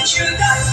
Sumunod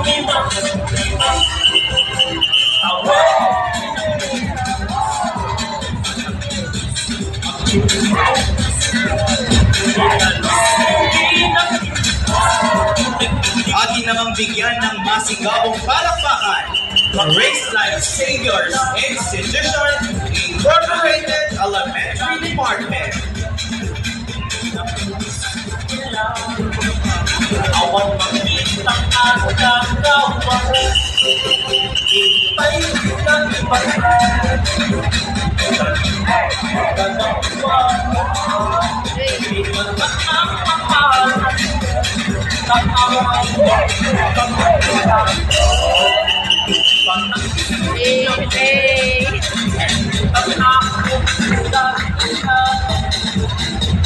Atin namang bigyan ng masigabong palakpakan ang Raceline Saviors Institution Incorporated Elementary Department. Awan tâm ta của cha cao quá tay chân bật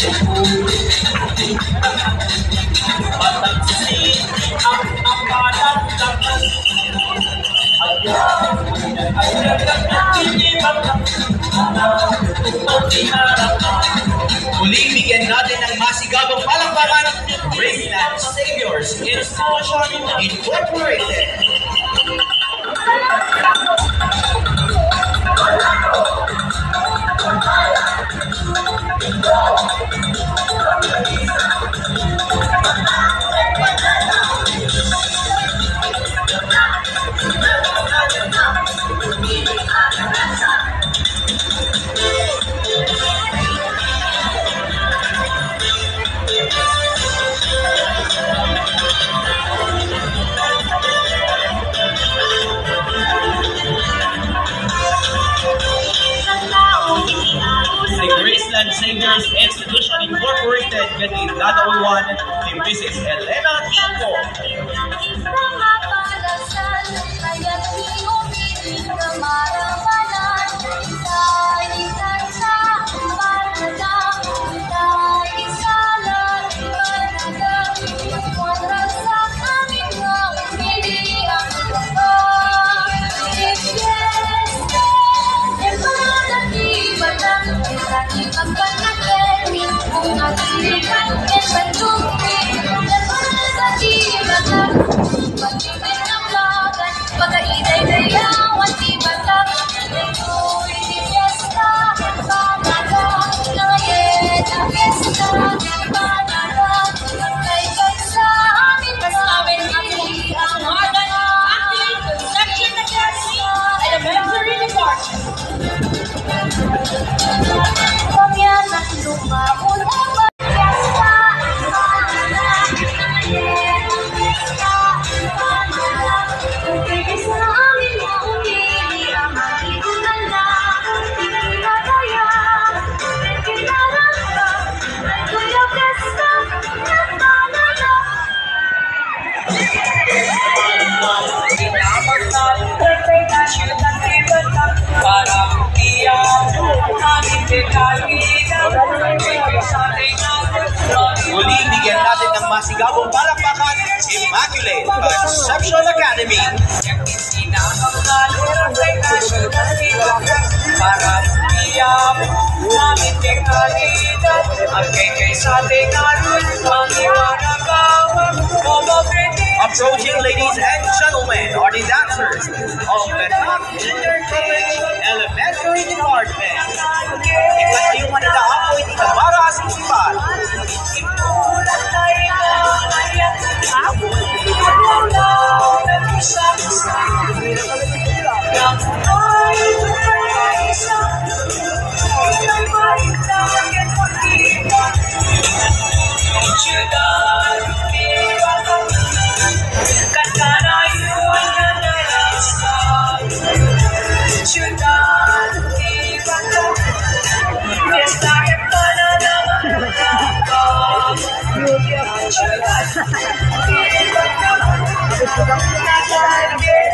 Thank you. Muling bigyan natin ng masigabong palakpakan ang Raceline Saviors Institution Incorporated. Ganin dadaulan ni Mrs. Elena Tico. Tingarun Ang iwaragawan Approaching ladies and gentlemen are the dancers of the Elementary Department.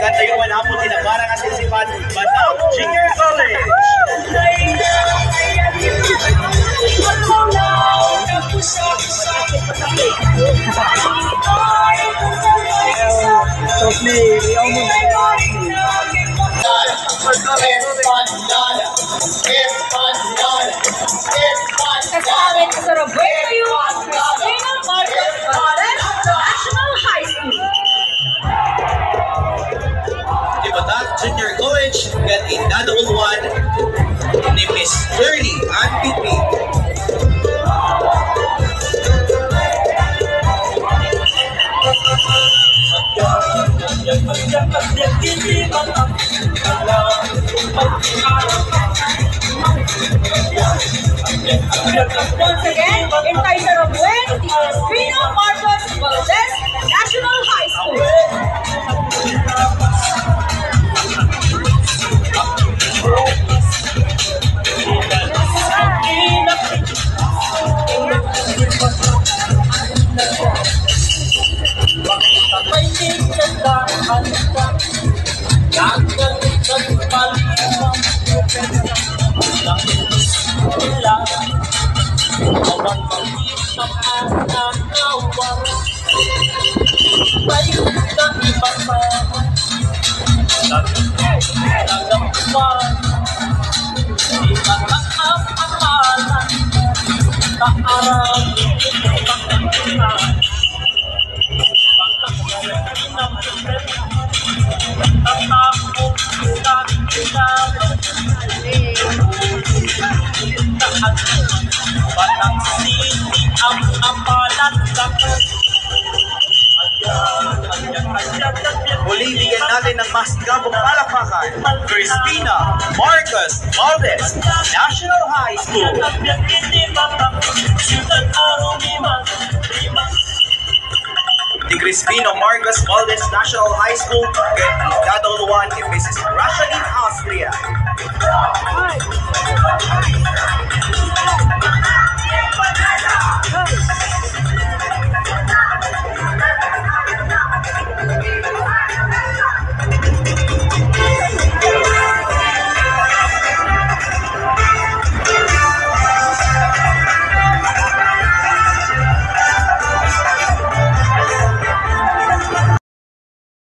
Katayuan hapon tinabara kasi si Pat Batao Junior College. Kasama sa Roberto Yu, Cristina bay trên chân đàn hành là một lần còn biết tâm an an cao quan bay đang đi bằng mẹ làm làm natin ng masigabong palakpakan, Crispina Marcos Valdez, National High School. Di Crispino Marcos Valdez National High School, the dadol one ni Mrs.